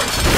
Rain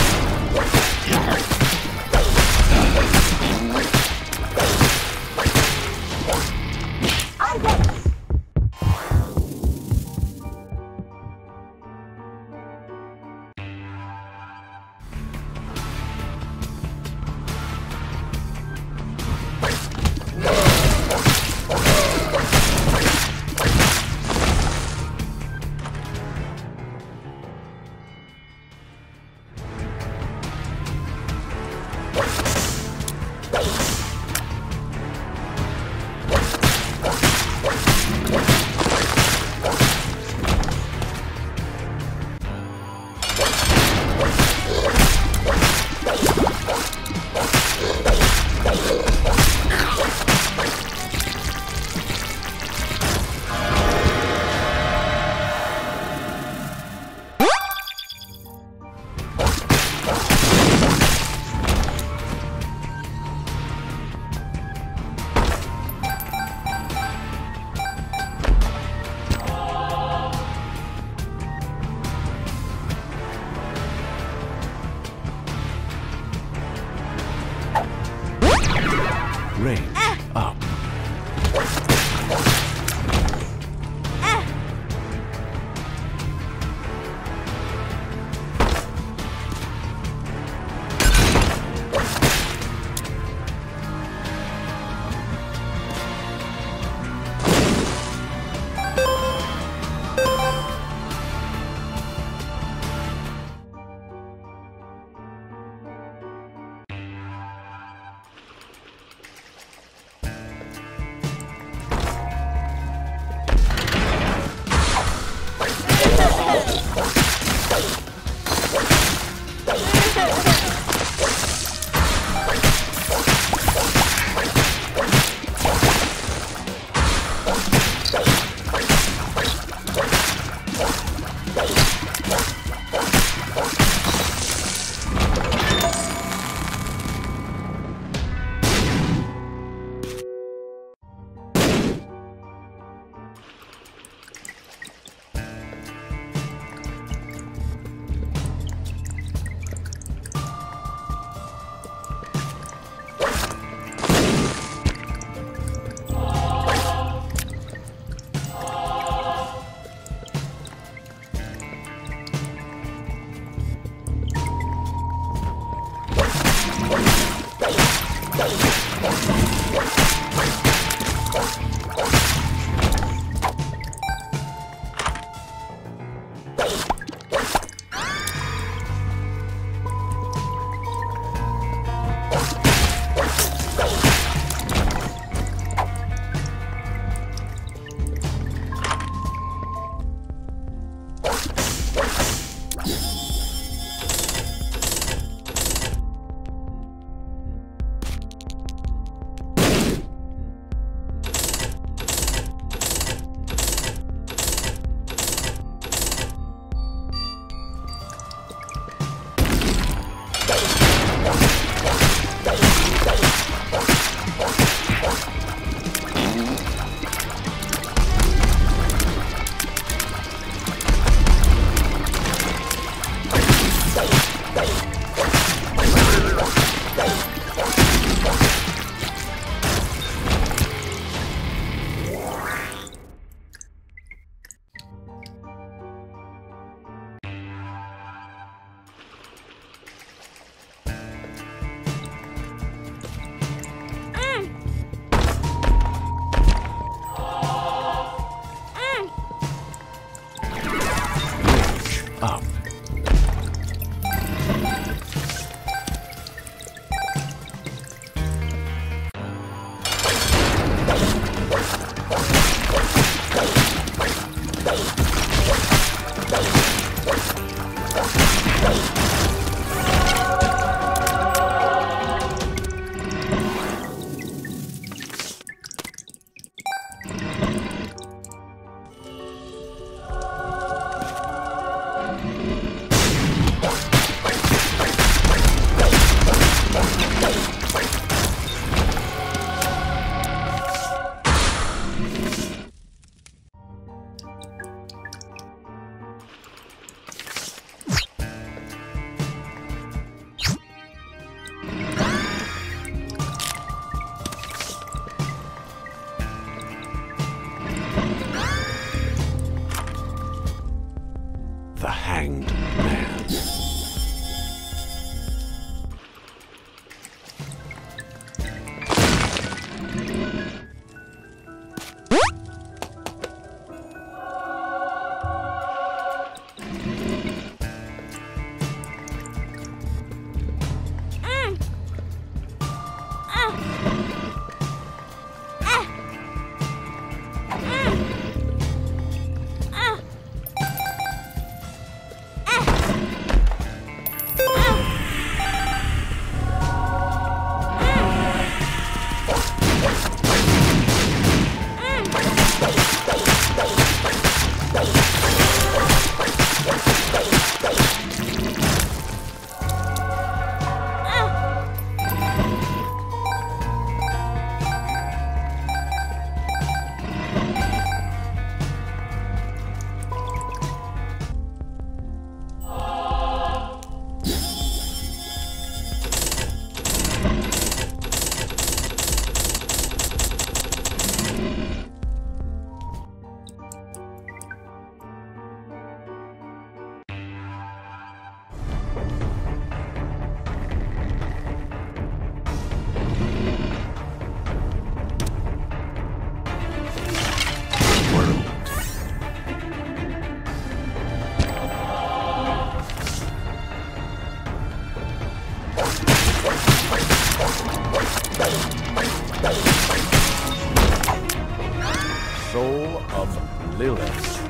Soul of Lilith.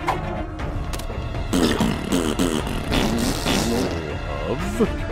of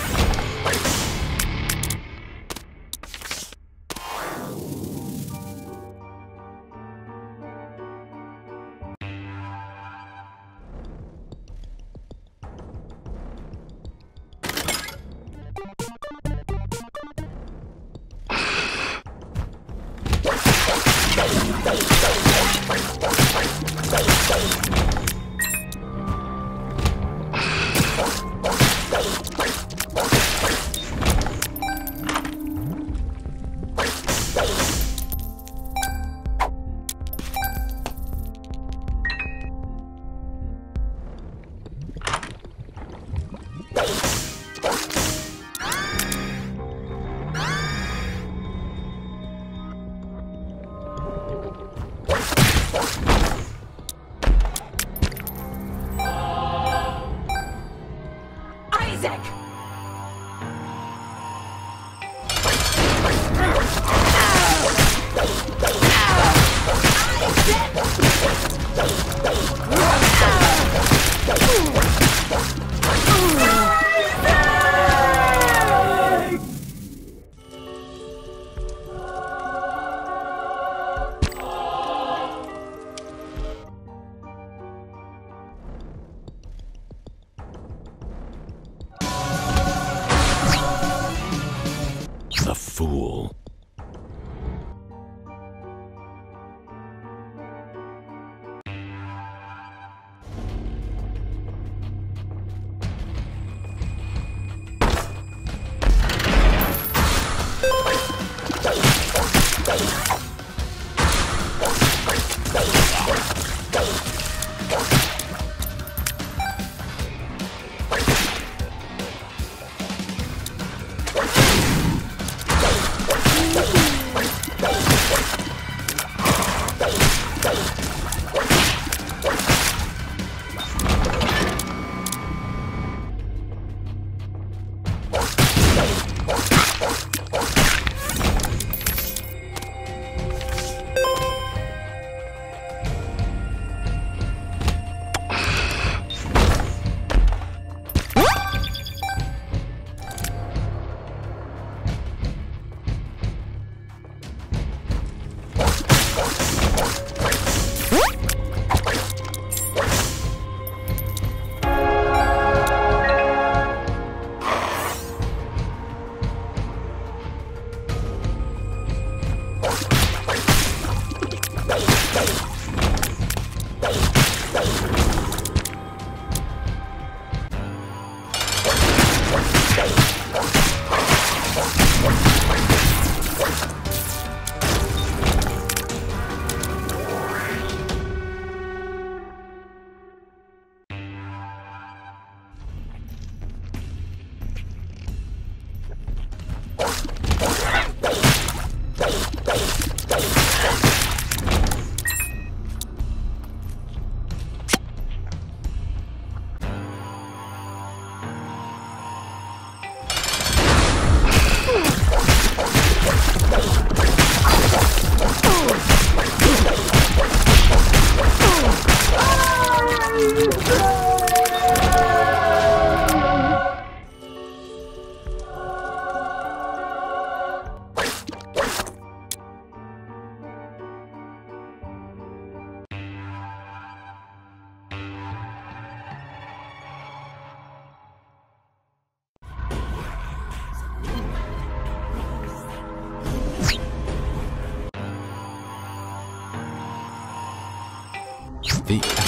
The